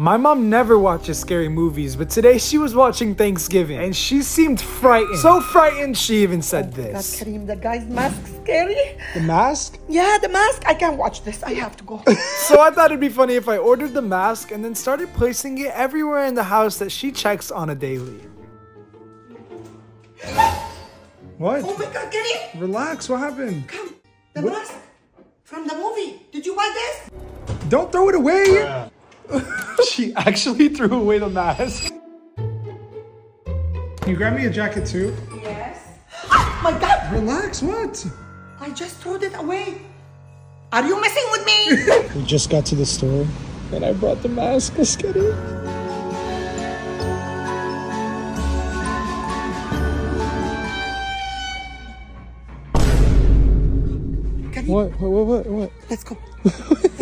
My mom never watches scary movies, but today she was watching Thanksgiving and she seemed frightened. So frightened, she even said oh, God, this. Kareem, the guy's mask scary. The mask? Yeah, the mask. I can't watch this. I have to go. So I thought it'd be funny if I ordered the mask and then started placing it everywhere in the house that she checks on a daily. What? oh my God, Kareem, Relax, what happened? come. The mask from the movie. Did you buy this? Don't throw it away! she actually threw away the mask. Can you grab me a jacket too? Yes. Oh my God, Relax, what? I just threw it away. Are you messing with me? We just got to the store and I brought the mask. Let's get it. What? What? What? What? let's go.